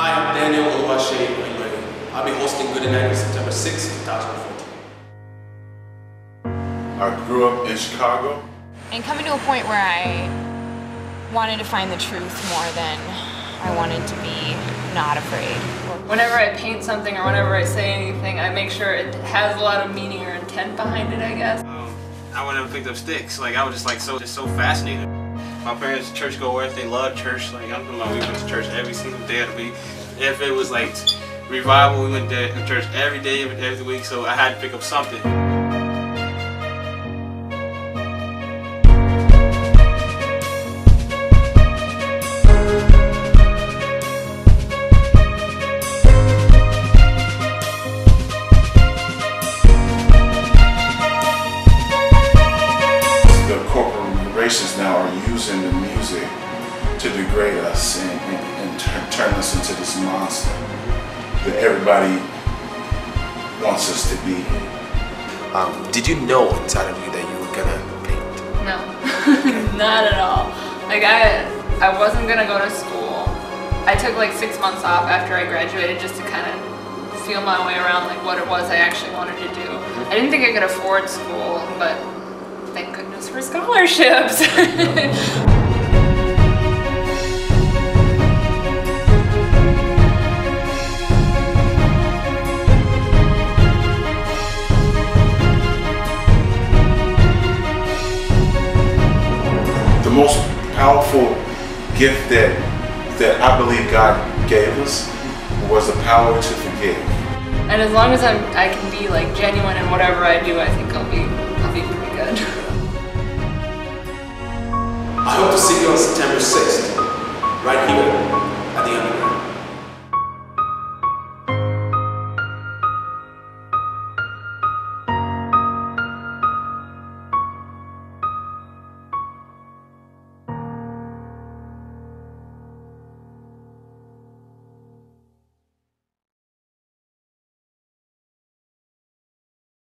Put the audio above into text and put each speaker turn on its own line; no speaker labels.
Hi, I'm Daniel Oluwase Oyinloye. I'll be hosting Good Night on September 6, 2014.
I grew up in Chicago.
And coming to a point where I wanted to find the truth more than I wanted to be not afraid.
Whenever I paint something or whenever I say anything, I make sure it has a lot of meaning or intent behind it, I guess.
Um, I went and picked up sticks. Like I was just like so just so fascinated. My parents church goers, they love church. Like I'm my we went to church every single day of the week. If it was like revival, we went to church every day, of every week. So I had to pick up something.
Corporations now are using the music to degrade us and, and, and turn, turn us into this monster that everybody wants us to be.
Um, did you know inside of you that you were gonna paint?
No, not at all. Like I, I wasn't gonna go to school. I took like six months off after I graduated just to kind of feel my way around like what it was I actually wanted to do. I didn't think I could afford school, but thank goodness for scholarships.
The most powerful gift that that I believe God gave us was the power to forgive.
and as long as I'm, I can be like genuine in whatever I do, I think I'll be, I'll be
on September 6th, right here at the Underground.